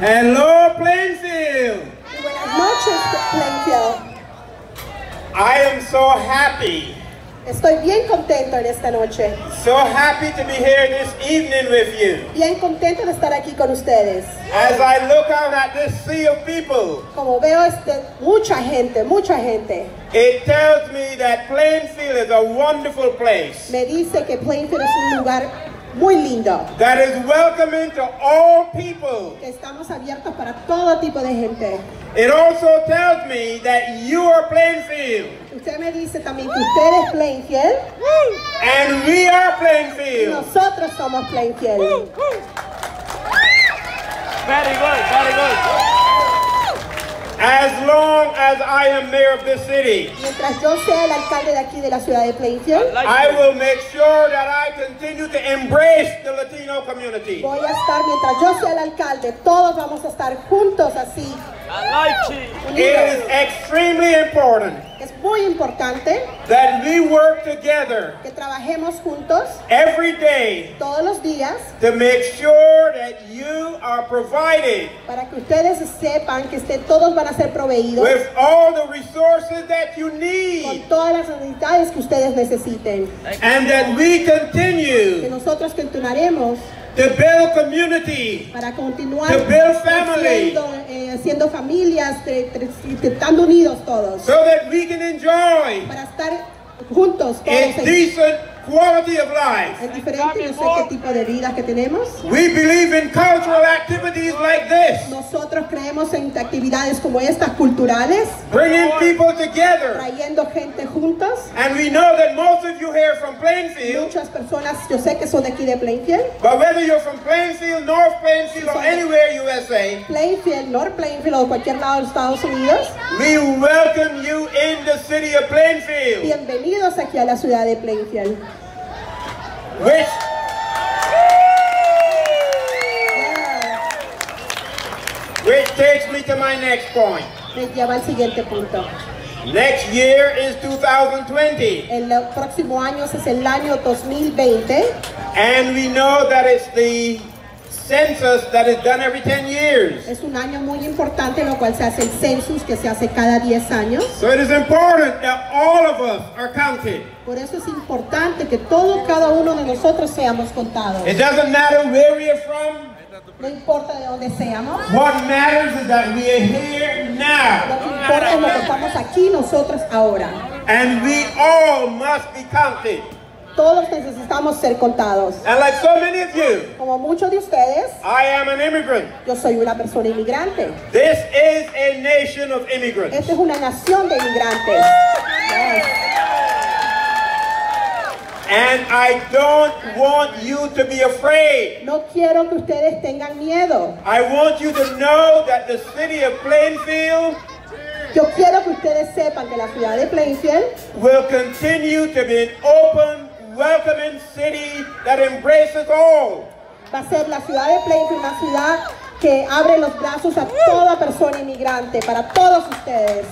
Hello, Plainfield. Buenas noches, Plainfield. I am so happy, Estoy bien contento en esta noche. so happy to be here this evening with you. Bien contento de estar aquí con ustedes. As I look out at this sea of people, Como veo este, mucha gente, mucha gente, it tells me that Plainfield is a wonderful place me dice que Plainfield es un lugar muy lindo. that is welcoming to all people. Que estamos abiertos para todo tipo de gente. It also tells me that you are Plainfield Usted me dice también que usted es Plainfield and we are y Plainfield. nosotros somos Plainfield. Very good, very good. As I am mayor of this city, Mientras yo sea el alcalde de aquí de la ciudad de Plainfield, I will make sure that I continue to embrace the Latino community. voy a estar, mientras yo sea el alcalde, todos vamos a estar juntos así, it. Is unidos. extremely important Es muy importante that we work together que trabajemos juntos every day todos los días to make sure that you are provided para que ustedes sepan que este- todos van a ser proveídos with all the resources that you con need todas las necesidades que ustedes necesiten. and that we Que continue nosotros continuaremos to build community, para continuar To build family. creciendo, eh, haciendo familias, estando unidos todos, so that we can enjoy. Para estar juntos todos quality of life. en diferente, sé qué tipo de vida que tenemos. We believe in cultural activities like this, Nosotros creemos en actividades como estas culturales, bringing people together. trayendo gente juntos. And we know that most of you here from Plainfield, Muchas personas, yo sé que son de aquí de Plainfield, but whether you're from Plainfield, North Plainfield, or anywhere USA, Plainfield, North Plainfield o cualquier lado de Estados Unidos, we welcome you in the city of Plainfield, bienvenidos aquí a la ciudad de Plainfield. Which which takes me to my next point. Me lleva al siguiente punto. Next year is 2020, El próximo año es el año 2020 and we know that it's the census that is done every 10 years. es un año muy importante en lo cual se hace el census que se hace cada 10 años. So it is important that all of us are counted. Por eso es importante que todos, cada uno de nosotros seamos contados. It doesn't matter where we are from. No importa de dónde seamos. What matters is that we are here Lo now. que importa es lo que estamos aquí nosotros ahora. And we all must be counted. Todos necesitamos ser contados. And like so many of you, Como muchos de ustedes, I am an immigrant. yo soy una persona inmigrante. This is a nation of immigrants. Esta es una nación de inmigrantes. Yes. And I don't want you to be afraid. No quiero que ustedes tengan miedo. I want you to know that the city of Plainfield Yo quiero que ustedes sepan que la ciudad de Plainfield will continue to be an open, welcoming city that embraces all. va a ser la ciudad de Plainfield una ciudad que abre los brazos a toda persona inmigrante, para todos ustedes.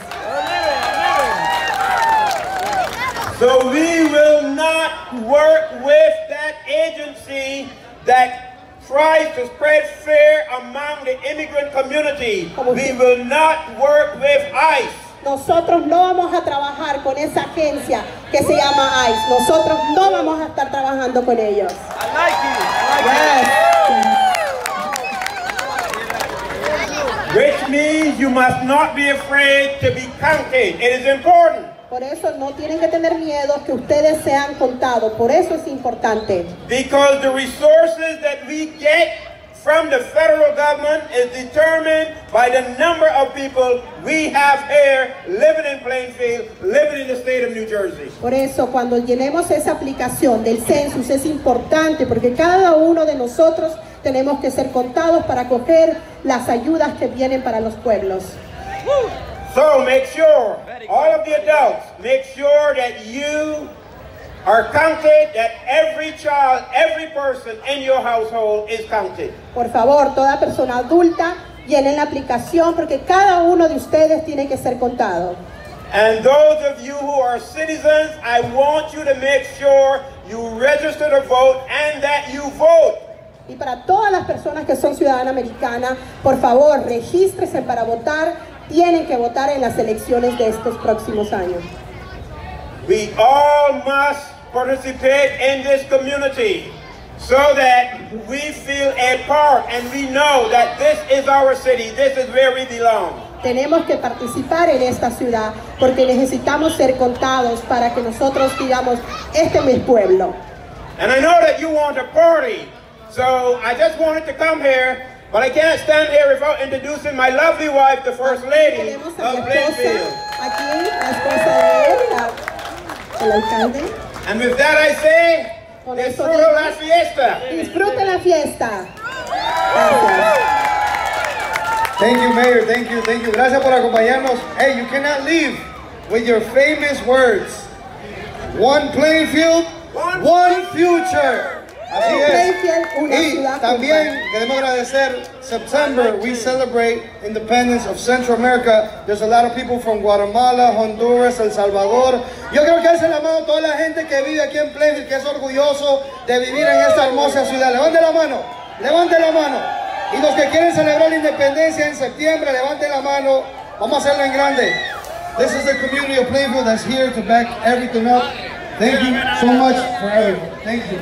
So we will not work with that agency that tries to spread fear among the immigrant community. We will not work with ICE. Nosotros no vamos a trabajar con esa agencia que se llama ICE. Nosotros no vamos a estar trabajando con ellos. I like it. I like Yes. Which means you must not be afraid to be counted. It is important. Por eso no tienen que tener miedo que ustedes sean contados. Por eso es importante. Because the resources that we get from the federal government is determined by the number of people we have here living in Plainfield, living in the state of New Jersey. Por eso cuando llenemos esa aplicación del census es importante porque cada uno de nosotros tenemos que ser contados para coger las ayudas que vienen para los pueblos. So make sure, all of the adults, make sure that you Por favor, toda persona adulta llenen la aplicación porque cada uno de ustedes tiene que ser contado. And those of you who are citizens, I want you to make sure you register to vote and that you vote. Y para todas las personas que son ciudadanas americanas, por favor, regístrese para votar. Tienen que votar en las elecciones de estos próximos años. We all must participate in this community so that we feel a part and we know that this is our city, this is where we belong. Tenemos que participar en esta ciudad porque necesitamos ser contados para que nosotros digamos, este es mi pueblo. And I know that you want a party, so I just wanted to come here, but I can't stand here without introducing my lovely wife, the First Lady Tenemos a mi of Plainfield. aquí, la esposa de él, la- el alcalde. And with that I say, Con eso disfruto digo- la fiesta. Disfruten la fiesta. Gracias. Thank you, Mayor. Thank you, thank you. Gracias por acompañarnos. Hey, you cannot leave with your famous words. One playing field, One one future. Así es. Y también queremos agradecer September. We celebrate independence of Central America. There's a lot of people from Guatemala, Honduras, El Salvador. Yo creo que hace la mano a toda la gente que vive aquí en Plainfield, que es orgulloso de vivir en esta hermosa ciudad. Levante la mano, levante la mano. Y los que quieren celebrar la independencia en septiembre, levanten la mano. Vamos a hacerlo en grande. This is the community of Plainfield that's here to back everything up. Thank you so much for everything. Thank you.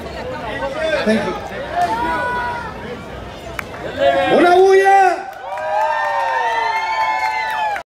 Thank you. ¡Una bulla!